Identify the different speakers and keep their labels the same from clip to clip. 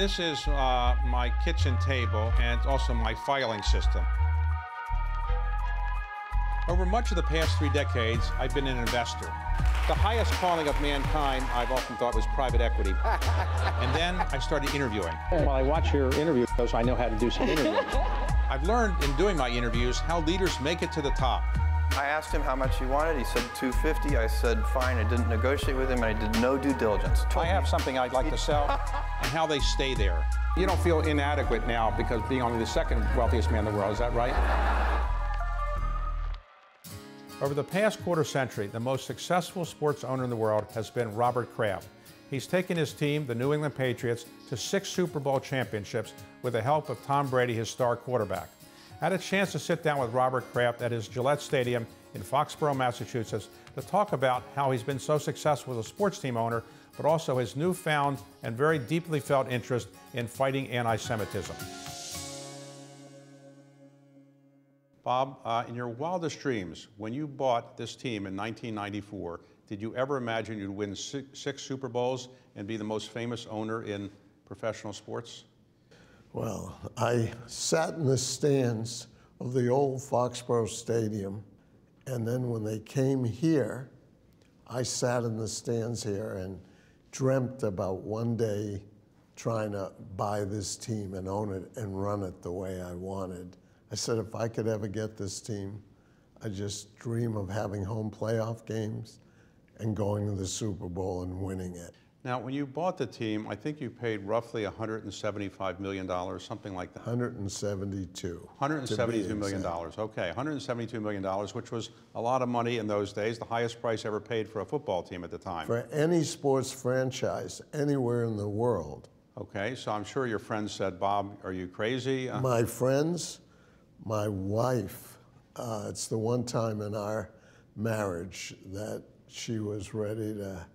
Speaker 1: This is uh, my kitchen table and also my filing system. Over much of the past three decades, I've been an investor. The highest calling of mankind, I've often thought, was private equity. and then I started interviewing.
Speaker 2: While I watch your interviews, because I know how to do some interviews.
Speaker 1: I've learned in doing my interviews how leaders make it to the top.
Speaker 3: I asked him how much he wanted. He said 250. I said fine. I didn't negotiate with him, and I did no due diligence.
Speaker 1: I have something I'd like to sell, and how they stay there. You don't feel inadequate now because being only the second wealthiest man in the world. Is that right? Over the past quarter century, the most successful sports owner in the world has been Robert Kraft. He's taken his team, the New England Patriots, to six Super Bowl championships with the help of Tom Brady, his star quarterback. Had a chance to sit down with Robert Kraft at his Gillette Stadium in Foxborough, Massachusetts, to talk about how he's been so successful as a sports team owner, but also his newfound and very deeply felt interest in fighting anti Semitism. Bob, uh, in your wildest dreams, when you bought this team in 1994, did you ever imagine you'd win six Super Bowls and be the most famous owner in professional sports?
Speaker 4: Well, I sat in the stands of the old Foxborough Stadium, and then when they came here, I sat in the stands here and dreamt about one day trying to buy this team and own it and run it the way I wanted. I said, if I could ever get this team, I just dream of having home playoff games and going to the Super Bowl and winning it.
Speaker 1: Now, when you bought the team, I think you paid roughly $175 million, something like that.
Speaker 4: 172.
Speaker 1: $172 million. Okay, $172 million, which was a lot of money in those days, the highest price ever paid for a football team at the time.
Speaker 4: For any sports franchise anywhere in the world.
Speaker 1: Okay, so I'm sure your friends said, Bob, are you crazy? Uh,
Speaker 4: My friends, my wife, uh, it's the one time in our marriage that she was ready to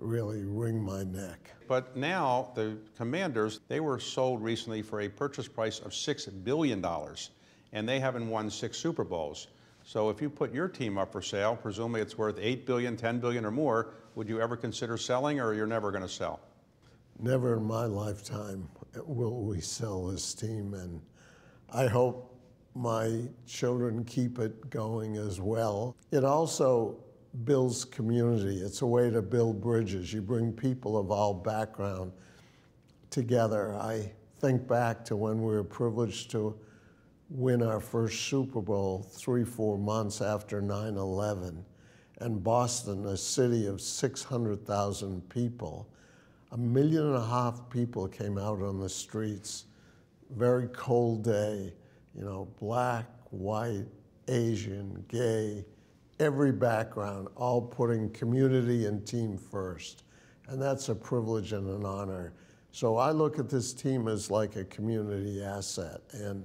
Speaker 4: really wring my neck.
Speaker 1: But now the commanders, they were sold recently for a purchase price of $6 billion, and they haven't won six Super Bowls. So if you put your team up for sale, presumably it's worth 8 billion, 10 billion or more, would you ever consider selling or you're never going to sell?
Speaker 4: Never in my lifetime will we sell this team and I hope my children keep it going as well. It also builds community. It's a way to build bridges. You bring people of all background together. I think back to when we were privileged to win our first Super Bowl three, four months after 9 11. And Boston, a city of 600,000 people, a million and a half people came out on the streets. Very cold day, you know, black, white, Asian, gay, every background, all putting community and team first. And that's a privilege and an honor. So I look at this team as like a community asset, and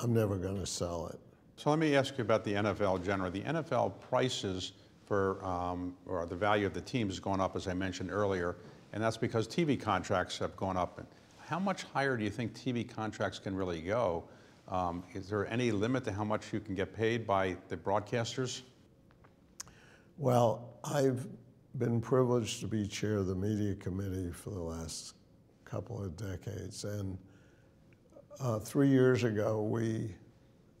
Speaker 4: I'm never going to sell it.
Speaker 1: So let me ask you about the NFL generally. The NFL prices for, um, or the value of the teams has gone up, as I mentioned earlier, and that's because TV contracts have gone up. How much higher do you think TV contracts can really go? Um, is there any limit to how much you can get paid by the broadcasters?
Speaker 4: Well, I've been privileged to be chair of the media committee for the last couple of decades. And uh, three years ago, we,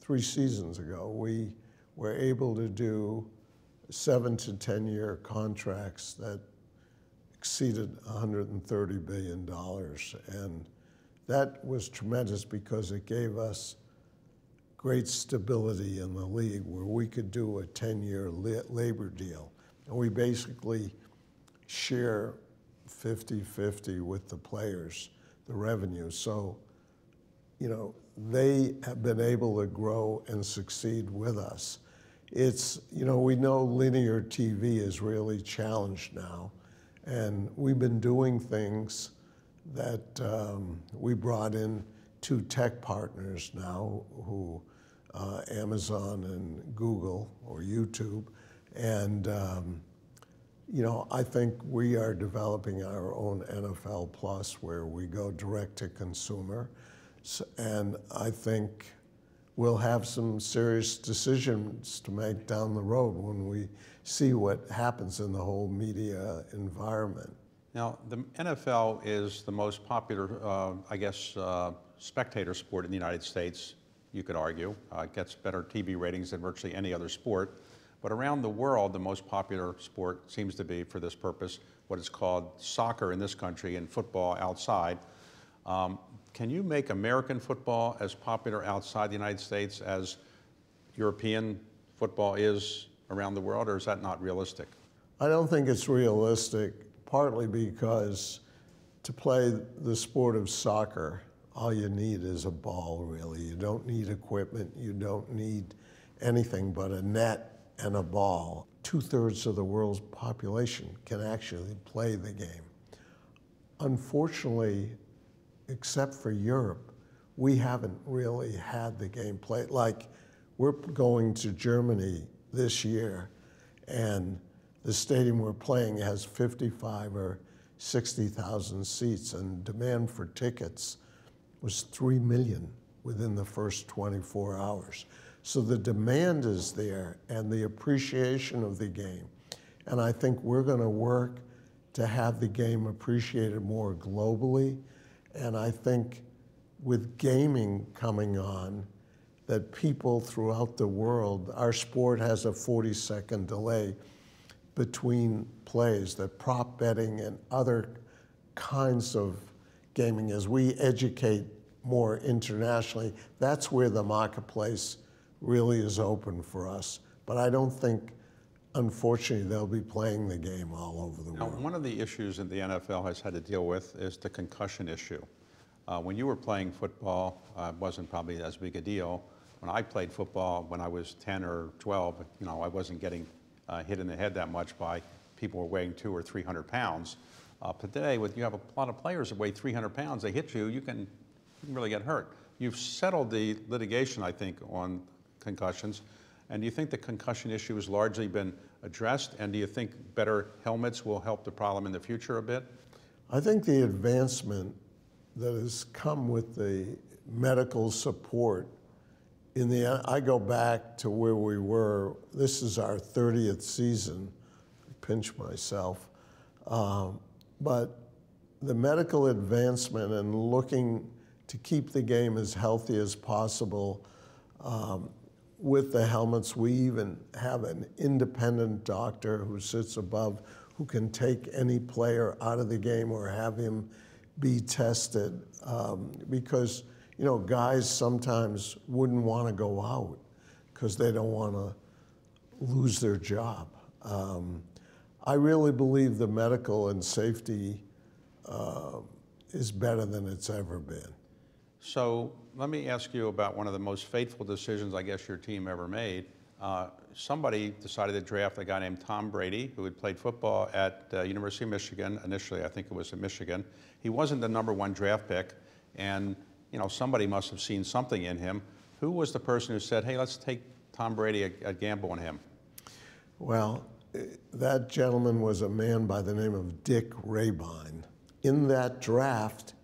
Speaker 4: three seasons ago, we were able to do seven to 10 year contracts that exceeded $130 billion. And that was tremendous because it gave us great stability in the league where we could do a 10-year labor deal. And we basically share 50-50 with the players, the revenue. So, you know, they have been able to grow and succeed with us. It's, you know, we know linear TV is really challenged now. And we've been doing things that um, we brought in two tech partners now who uh, Amazon and Google or YouTube. And, um, you know, I think we are developing our own NFL Plus where we go direct to consumer. And I think we'll have some serious decisions to make down the road when we see what happens in the whole media environment.
Speaker 1: Now, the NFL is the most popular, uh, I guess, uh, spectator sport in the United States, you could argue. Uh, it gets better TV ratings than virtually any other sport. But around the world, the most popular sport seems to be, for this purpose, what is called soccer in this country and football outside. Um, can you make American football as popular outside the United States as European football is around the world, or is that not realistic?
Speaker 4: I don't think it's realistic, partly because to play the sport of soccer, all you need is a ball, really. You don't need equipment, you don't need anything but a net and a ball. Two thirds of the world's population can actually play the game. Unfortunately, except for Europe, we haven't really had the game played. Like, we're going to Germany this year, and the stadium we're playing has 55 or 60,000 seats, and demand for tickets was 3 million within the first 24 hours. So the demand is there and the appreciation of the game. And I think we're going to work to have the game appreciated more globally. And I think with gaming coming on, that people throughout the world, our sport has a 40 second delay between plays, that prop betting and other kinds of gaming, as we educate more internationally, that's where the marketplace really is open for us. But I don't think, unfortunately, they'll be playing the game all over the
Speaker 1: now,
Speaker 4: world.
Speaker 1: One of the issues that the NFL has had to deal with is the concussion issue. Uh, when you were playing football, uh, it wasn't probably as big a deal. When I played football when I was 10 or 12, you know, I wasn't getting uh, hit in the head that much by people who were weighing two or 300 pounds. Uh, today, with you have a lot of players that weigh 300 pounds, they hit you, you can, really get hurt. You've settled the litigation, I think, on concussions. And do you think the concussion issue has largely been addressed? And do you think better helmets will help the problem in the future a bit?
Speaker 4: I think the advancement that has come with the medical support in the I go back to where we were. This is our 30th season. I pinch myself, um, but the medical advancement and looking to keep the game as healthy as possible. Um, with the helmets, we even have an independent doctor who sits above who can take any player out of the game or have him be tested um, because you know guys sometimes wouldn't want to go out because they don't want to lose their job. Um, I really believe the medical and safety uh, is better than it's ever been.
Speaker 1: So let me ask you about one of the most fateful decisions I guess your team ever made. Uh, somebody decided to draft a guy named Tom Brady, who had played football at uh, University of Michigan. Initially, I think it was at Michigan. He wasn't the number one draft pick, and you know somebody must have seen something in him. Who was the person who said, "Hey, let's take Tom Brady a, a gamble on him"?
Speaker 4: Well, that gentleman was a man by the name of Dick Rehbein. In that draft,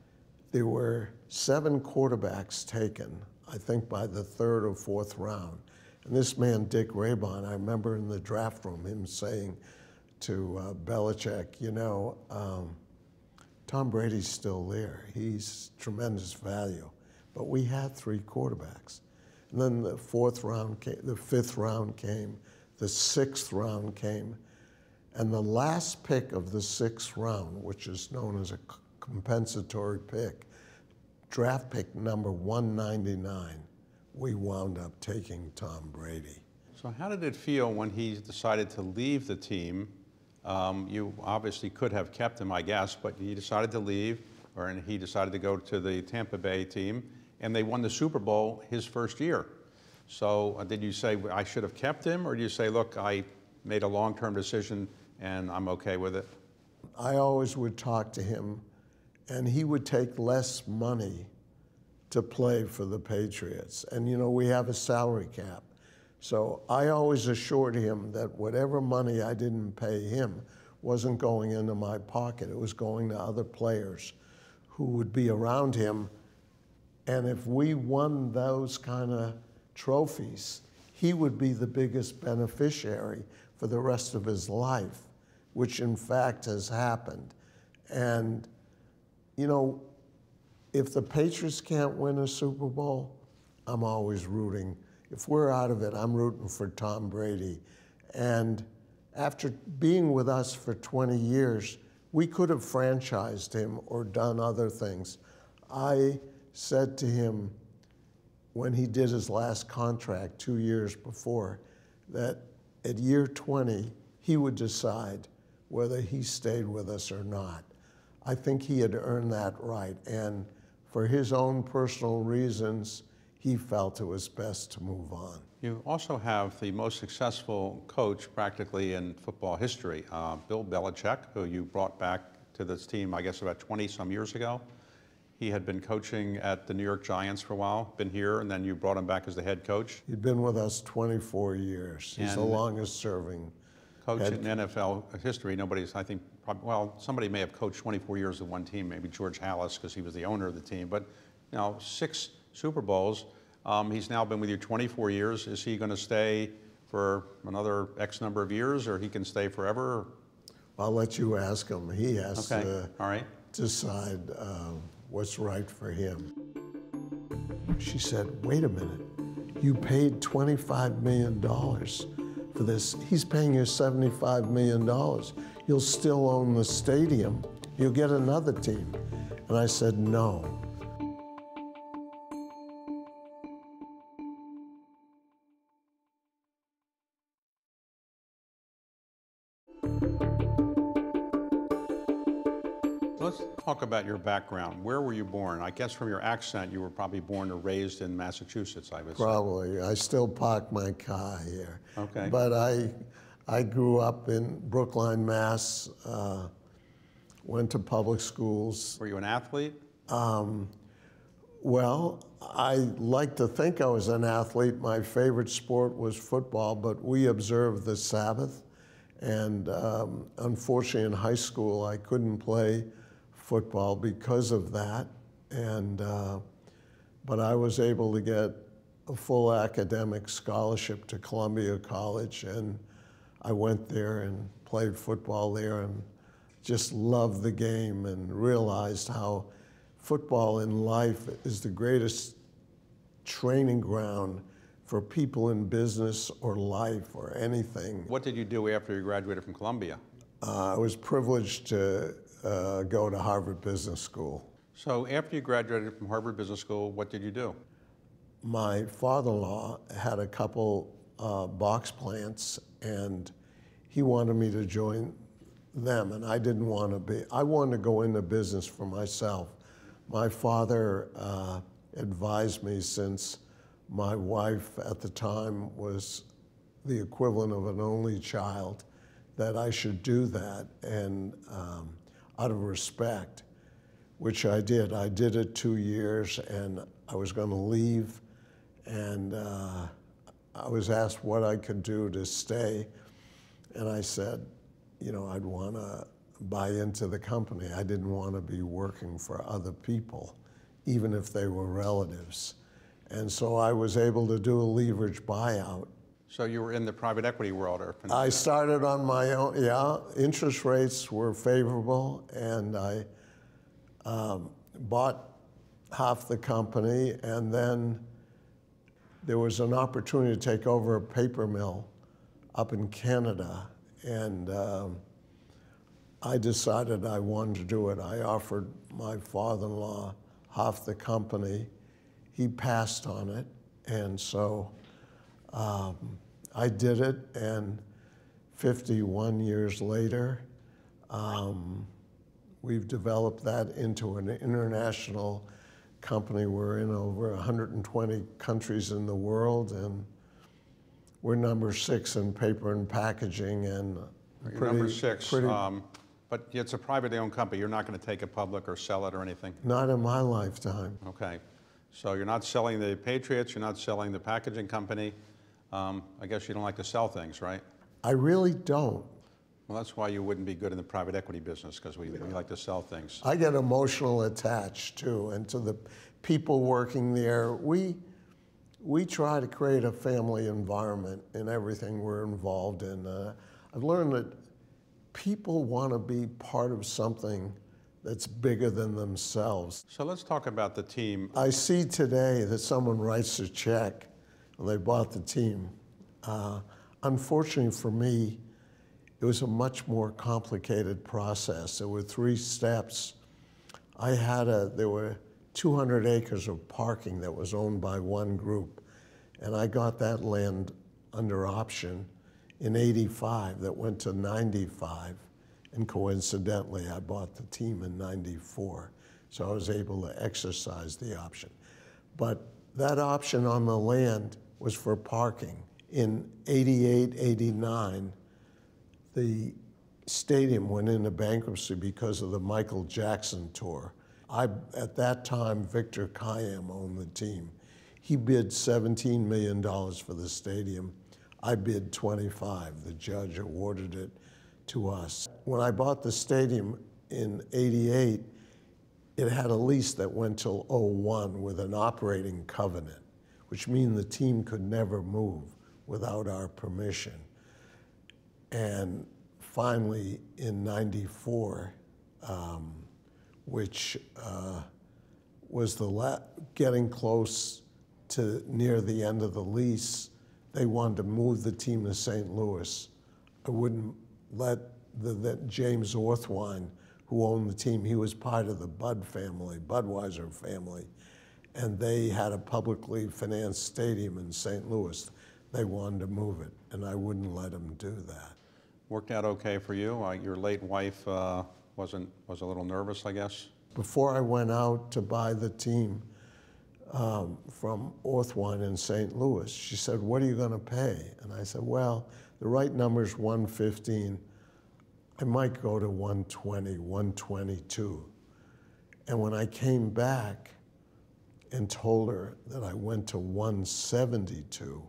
Speaker 4: there were seven quarterbacks taken, I think by the third or fourth round. And this man, Dick Rehbein, I remember in the draft room him saying to uh, Belichick, you know, um, Tom Brady's still there. He's tremendous value. But we had three quarterbacks. And then the fourth round came, the fifth round came, the sixth round came. And the last pick of the sixth round, which is known as a compensatory pick, draft pick number 199, we wound up taking Tom Brady.
Speaker 1: So, how did it feel when he decided to leave the team? Um, you obviously could have kept him, I guess, but he decided to leave, or and he decided to go to the Tampa Bay team, and they won the Super Bowl his first year. So, uh, did you say I should have kept him, or do you say, look, I made a long-term decision and I'm okay with it?
Speaker 4: I always would talk to him and he would take less money to play for the Patriots. And you know, we have a salary cap. So I always assured him that whatever money I didn't pay him wasn't going into my pocket. It was going to other players who would be around him. And if we won those kind of trophies, he would be the biggest beneficiary for the rest of his life, which in fact has happened. And, you know, if the Patriots can't win a Super Bowl, I'm always rooting. If we're out of it, I'm rooting for Tom Brady. And after being with us for 20 years, we could have franchised him or done other things. I said to him when he did his last contract two years before that at year 20, he would decide whether he stayed with us or not. I think he had earned that right. And for his own personal reasons, he felt it was best to move on.
Speaker 1: You also have the most successful coach practically in football history, uh, Bill Belichick, who you brought back to this team, I guess, about 20 some years ago. He had been coaching at the New York Giants for a while, been here, and then you brought him back as the head coach.
Speaker 4: He'd been with us 24 years. He's the longest serving.
Speaker 1: Coach in NFL history, nobody's, I think, well, somebody may have coached 24 years with one team, maybe George Halas, because he was the owner of the team, but, you know, six Super Bowls. Um, He's now been with you 24 years. Is he going to stay for another X number of years, or he can stay forever?
Speaker 4: I'll let you ask him. He has
Speaker 1: Okay,
Speaker 4: to
Speaker 1: all right.
Speaker 4: decide uh, what's right for him. She said, wait a minute, you paid $25 million for this. He's paying you $75 million. You'll still own the stadium. You'll get another team. And I said, no.
Speaker 1: Talk about your background. Where were you born? I guess from your accent, you were probably born or raised in Massachusetts, I would say.
Speaker 4: Probably. I still park my car here.
Speaker 1: Okay.
Speaker 4: But I, I grew up in Brookline, Mass. Uh, went to public schools.
Speaker 1: Were you an athlete?
Speaker 4: Well, I like to think I was an athlete. My favorite sport was football, but we observed the Sabbath. And um, unfortunately, in high school, I couldn't play football because of that. And, uh, but I was able to get a full academic scholarship to Columbia College. And I went there and played football there and just loved the game and realized how football in life is the greatest training ground for people in business or life or anything.
Speaker 1: What did you do after you graduated from Columbia?
Speaker 4: Uh, I was privileged to uh, go to Harvard Business School.
Speaker 1: So after you graduated from Harvard Business School, what did you do?
Speaker 4: My father-in-law had a couple uh, box plants, and he wanted me to join them, and I didn't want to be. I wanted to go into business for myself. My father uh, advised me since my wife at the time was the equivalent of an only child that I should do that, and um, out of respect, which I did. I did it two years, and I was going to leave, and uh, I was asked what I could do to stay, and I said, you know, I'd want to buy into the company. I didn't want to be working for other people, even if they were relatives. And so I was able to do a leverage buyout.
Speaker 1: So you were in the private equity world, or
Speaker 4: I started on my own, yeah, interest rates were favorable, and I um, bought half the company, and then there was an opportunity to take over a paper mill up in Canada, and um, I decided I wanted to do it. I offered my father-in-law half the company. He passed on it, and so um, I did it. And 51 years later, um, we've developed that into an international company. We're in over 120 countries in the world, and we're number six in paper and packaging, and
Speaker 1: You're number six,
Speaker 4: pretty-
Speaker 1: um, but it's a privately owned company. You're not going to take it public or sell it or anything.
Speaker 4: not in my lifetime.
Speaker 1: Okay. So you're not selling the Patriots. You're not selling the packaging company. Um, I guess you don't like to sell things, right?
Speaker 4: I really don't.
Speaker 1: Well, that's why you wouldn't be good in the private equity business because we, we like to sell things.
Speaker 4: I get emotional attached too, and to the people working there. We we try to create a family environment in everything we're involved in. Uh, I've learned that people want to be part of something that's bigger than themselves.
Speaker 1: So let's talk about the team.
Speaker 4: I see today that someone writes a check and they bought the team. Uh, unfortunately for me, it was a much more complicated process. There were three steps. I had a, there were 200 acres of parking that was owned by one group, and I got that land under option in 85 that went to 95. And coincidentally, I bought the team in 94. So I was able to exercise the option. But that option on the land was for parking. In 88, 89, the stadium went into bankruptcy because of the Michael Jackson tour. I, at that time, Victor Kiam owned the team. He bid $17 million for the stadium. I bid 25. The judge awarded it to us. When I bought the stadium in 88, it had a lease that went till 01 with an operating covenant, which means the team could never move without our permission. And finally, in 94, um, which uh, was the getting close to near the end of the lease, they wanted to move the team to St. Louis. I wouldn't let the, the James Orthwein, who owned the team, he was part of the Bud family, Budweiser family, and they had a publicly financed stadium in St. Louis. They wanted to move it, and I wouldn't let them do that.
Speaker 1: Worked out okay for you? Uh, your late wife uh, wasn't was a little nervous, I guess.
Speaker 4: Before I went out to buy the team um, from Orthwein in St. Louis, she said, "What are you going to pay?" And I said, "Well, the right number is 115. I might go to 120, 122." And when I came back and told her that I went to 172,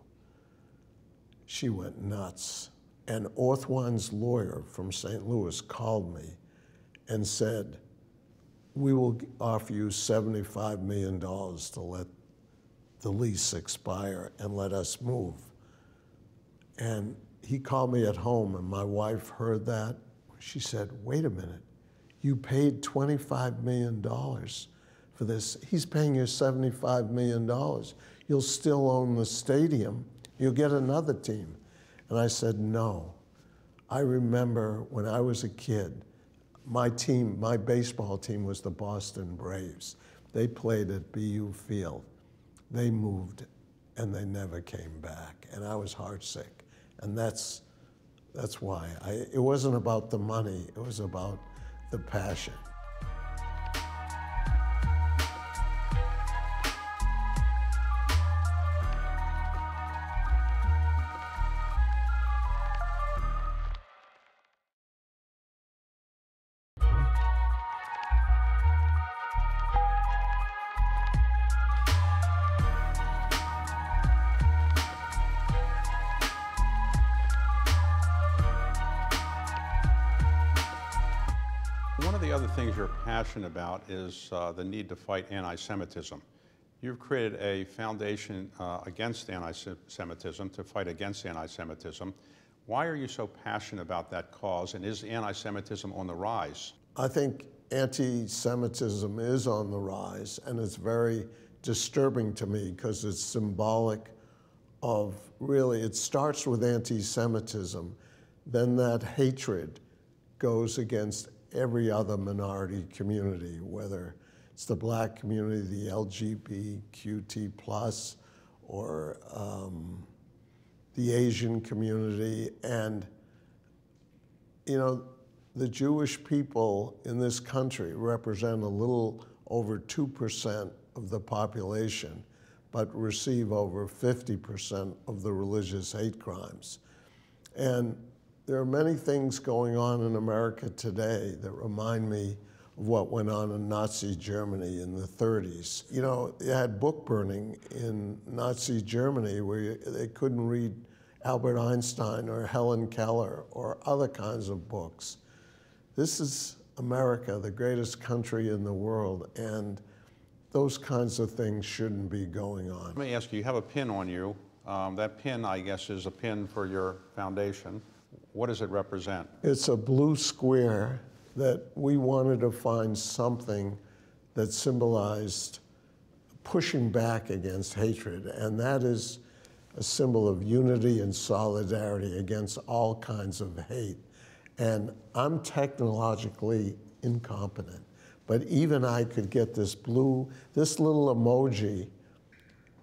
Speaker 4: she went nuts. And Orthwein's lawyer from St. Louis called me and said, We will offer you $75 million to let the lease expire and let us move. And he called me at home, and my wife heard that. She said, Wait a minute, you paid $25 million for this. He's paying you $75 million. You'll still own the stadium, you'll get another team. And I said, No. I remember when I was a kid, my team, my baseball team was the Boston Braves. They played at BU Field. They moved and they never came back. And I was heartsick. And that's, that's why. I, it wasn't about the money, it was about the passion.
Speaker 1: About is uh, the need to fight anti-Semitism. You've created a foundation uh, against anti-Semitism to fight against anti-Semitism. Why are you so passionate about that cause, and is anti-Semitism on the rise?
Speaker 4: I think anti Semitism is on the rise, and it's very disturbing to me because it's symbolic of really, it starts with anti Semitism, then that hatred goes against every other minority community, whether it's the black community, the LGBTQT plus, or um, the Asian community, and you know, the Jewish people in this country represent a little over 2% of the population, but receive over 50% of the religious hate crimes. And there are many things going on in America today that remind me of what went on in Nazi Germany in the 30s. You know, they had book burning in Nazi Germany where they couldn't read Albert Einstein or Helen Keller or other kinds of books. This is America, the greatest country in the world, and those kinds of things shouldn't be going on.
Speaker 1: Let me ask you, you have a pin on you. Um, that pin, I guess, is a pin for your foundation. What does it represent?
Speaker 4: It's a blue square that we wanted to find something that symbolized pushing back against hatred, and that is a symbol of unity and solidarity against all kinds of hate. And I'm technologically incompetent, but even I could get this blue, this little emoji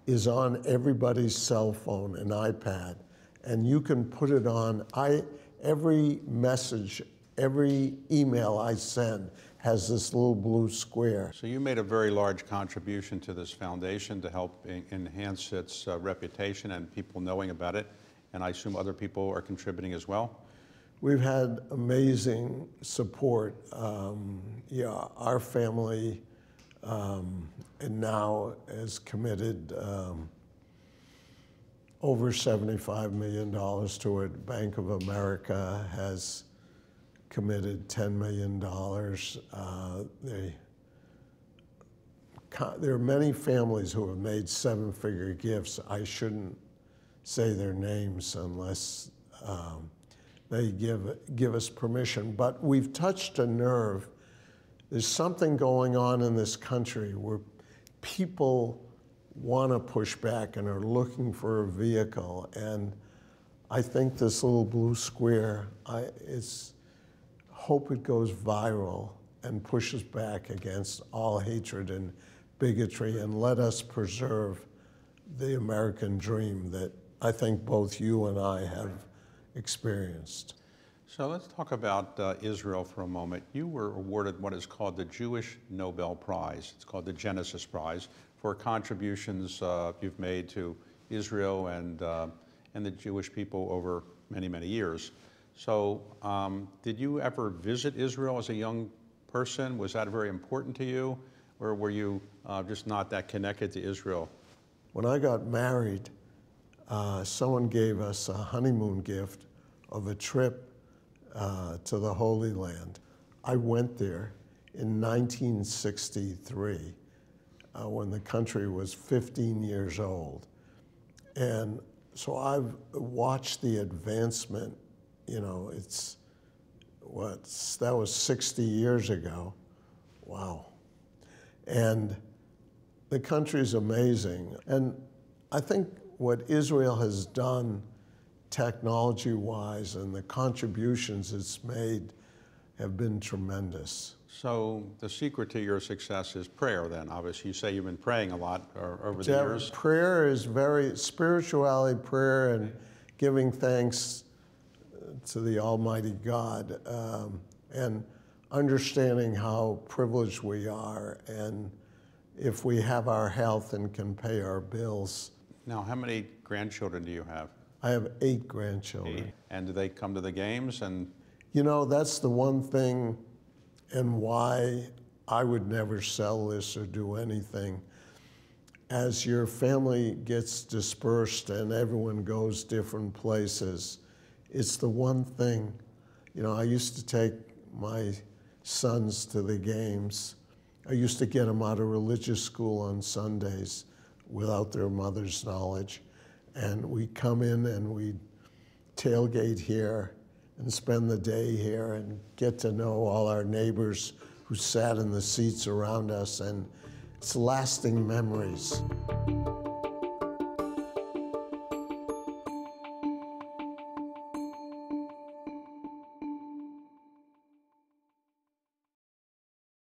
Speaker 4: is on everybody's cell phone and iPad, and you can put it on. I every message, every email I send has this little blue square.
Speaker 1: So you made a very large contribution to this foundation to help enhance its uh, reputation and people knowing about it, and I assume other people are contributing as well.
Speaker 4: We've had amazing support. Um, yeah, our family um, and now has committed um, over $75 million to it. Bank of America has committed $10 million. Uh, they, there are many families who have made seven figure gifts. I shouldn't say their names unless um, they give, give us permission. But we've touched a nerve. There's something going on in this country where people want to push back and are looking for a vehicle. And I think this little blue square I, is hope it goes viral and pushes back against all hatred and bigotry and let us preserve the American dream that I think both you and I have experienced.
Speaker 1: So let's talk about uh, Israel for a moment. You were awarded what is called the Jewish Nobel Prize. It's called the Genesis Prize for contributions uh, you've made to Israel and, uh, and the Jewish people over many, many years. So, um, did you ever visit Israel as a young person? Was that very important to you? Or were you uh, just not that connected to Israel?
Speaker 4: When I got married, uh, someone gave us a honeymoon gift of a trip uh, to the Holy Land. I went there in 1963 uh, when the country was 15 years old. And so I've watched the advancement, you know, it's what, that was 60 years ago. Wow. And the country is amazing. And I think what Israel has done technology wise and the contributions it's made have been tremendous.
Speaker 1: So the secret to your success is prayer then, obviously. You say you've been praying a lot over the years.
Speaker 4: Prayer is very, spirituality, prayer, and giving thanks to the Almighty God, um, and understanding how privileged we are, and if we have our health and can pay our bills.
Speaker 1: Now, how many grandchildren do you have?
Speaker 4: I have eight grandchildren. Eight.
Speaker 1: And do they come to the games and?
Speaker 4: You know, that's the one thing and why I would never sell this or do anything. As your family gets dispersed and everyone goes different places, it's the one thing. You know, I used to take my sons to the games. I used to get them out of religious school on Sundays without their mother's knowledge. And we'd come in and we'd tailgate here and spend the day here and get to know all our neighbors who sat in the seats around us, and it's lasting memories.